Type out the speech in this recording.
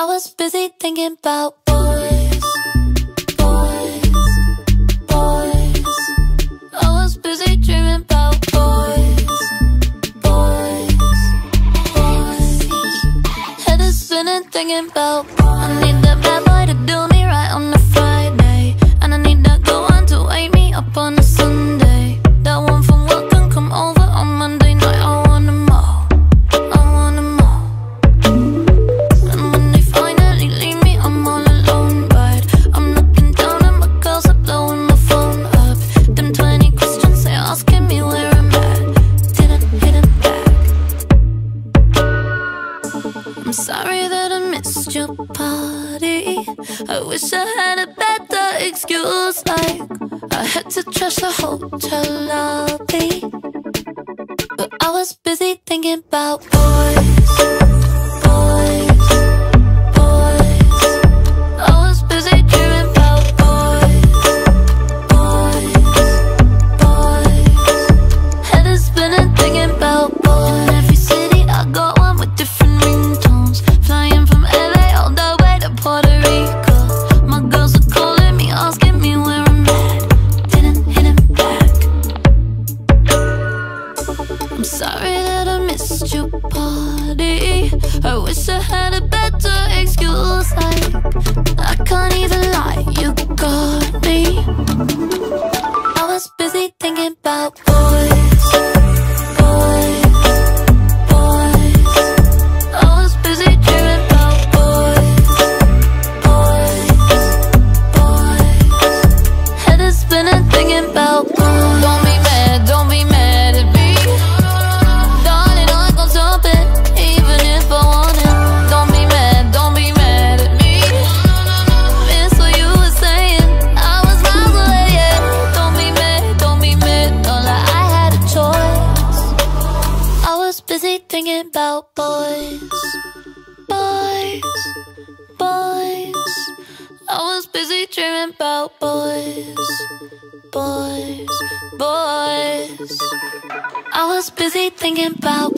I was busy thinking about boys, boys, boys. I was busy dreaming about boys, boys, boys. Head is spinning thinking about I need that bad boy to do me right on a Friday, and I need that good one to wake me up on a sorry that I missed your party. I wish I had a better excuse. Like I had to trash the hotel lobby. But I was busy thinking about boys, I'm sorry that I missed your party. I wish I had a better excuse. Like I can't even lie, you got me. I was busy thinking about boys, busy thinking about boys, boys, boys. I was busy dreaming about boys, boys, boys. I was busy thinking about.